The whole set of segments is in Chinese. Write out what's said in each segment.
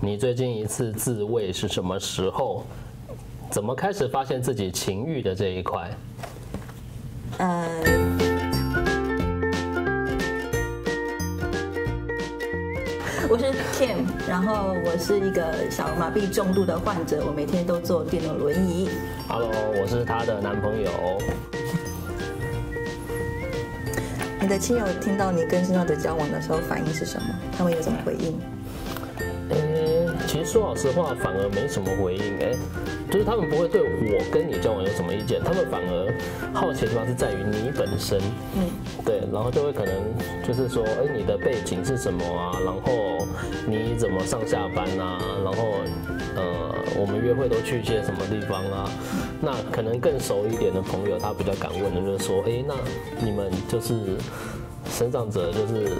你最近一次自慰是什么时候？怎么开始发现自己情欲的这一块？呃，我是 Kim，然后我是一个小儿麻痹重度的患者，我每天都坐电动轮椅。Hello，我是她的男朋友。你的亲友听到你跟身上的交往的时候反应是什么？他们有什么回应？诶，其实说老实话，反而没什么回应。诶，就是他们不会对我跟你交往有什么意见，他们反而好奇的地方是在于你本身。嗯，对，然后就会可能就是说，哎，你的背景是什么啊？然后你怎么上下班啊？然后呃，我们约会都去一些什么地方啊？那可能更熟一点的朋友，他比较敢问的就是说，哎，那你们就是生长者就是。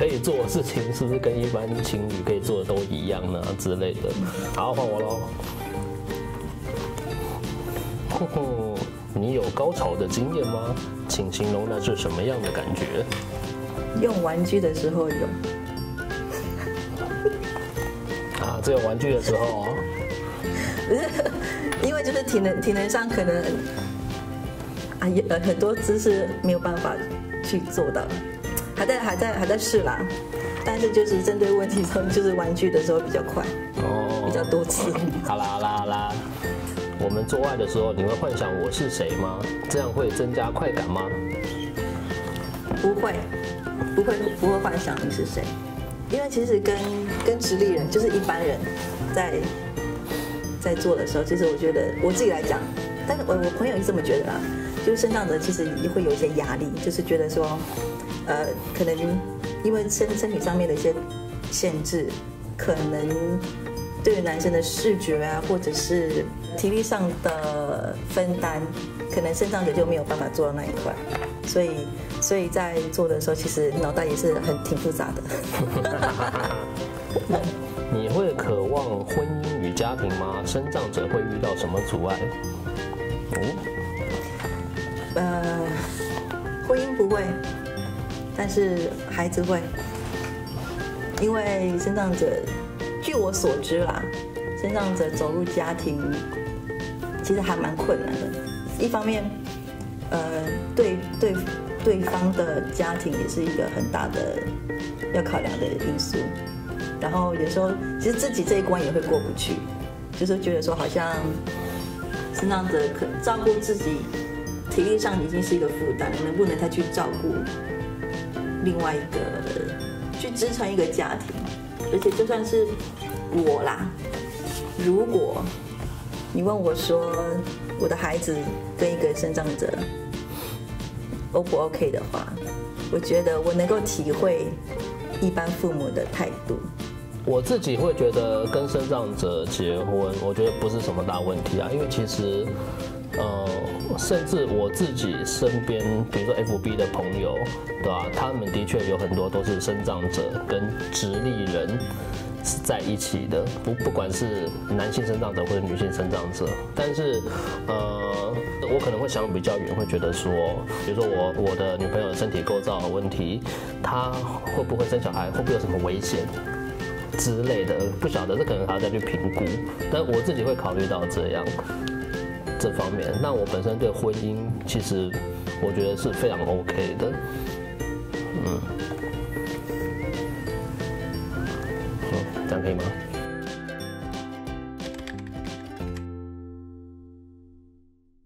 可以做的事情是不是跟一般情侣可以做的都一样呢之类的？好，换我喽。你有高潮的经验吗？请形容那是什么样的感觉？用玩具的时候有，啊，只有玩具的时候哦。因为就是体能体能上可能啊也呃很多姿势没有办法去做到，还在还在还在试啦。但是就是针对问题上，就是玩具的时候比较快，哦比较多次。好啦好啦好啦，我们做爱的时候，你会幻想我是谁吗？这样会增加快感吗？不会，不会，不会幻想你是谁，因为其实跟跟直立人就是一般人在在做的时候，其实我觉得我自己来讲，但是我我朋友也这么觉得啦，就是身上的其实也会有一些压力，就是觉得说，呃，可能因为身身体上面的一些限制，可能对于男生的视觉啊，或者是体力上的分担，可能身上的就没有办法做到那一块，所以所以在做的时候，其实脑袋也是很挺复杂的。你会渴望婚姻与家庭吗？生长者会遇到什么阻碍？哦，呃，婚姻不会，但是孩子会，因为身障者，据我所知啦，身障者走入家庭其实还蛮困难的。一方面，呃，对对对方的家庭也是一个很大的要考量的因素。然后有时候其实自己这一关也会过不去，就是觉得说好像身障者可照顾自己，体力上已经是一个负担，能不能再去照顾另外一个，去支撑一个家庭？而且就算是我啦，如果你问我说我的孩子跟一个身障者 O 不 OK 的话，我觉得我能够体会一般父母的态度。我自己会觉得跟生长者结婚，我觉得不是什么大问题啊，因为其实，呃，甚至我自己身边，比如说 FB 的朋友，对吧？他们的确有很多都是生长者跟直立人是在一起的，不不管是男性生长者或者女性生长者，但是，呃，我可能会想比较远，会觉得说，比如说我我的女朋友身体构造的问题，她会不会生小孩，会不会有什么危险？之类的，不晓得这可能还要再去评估，但我自己会考虑到这样这方面。那我本身对婚姻，其实我觉得是非常 OK 的，嗯，这样可以吗？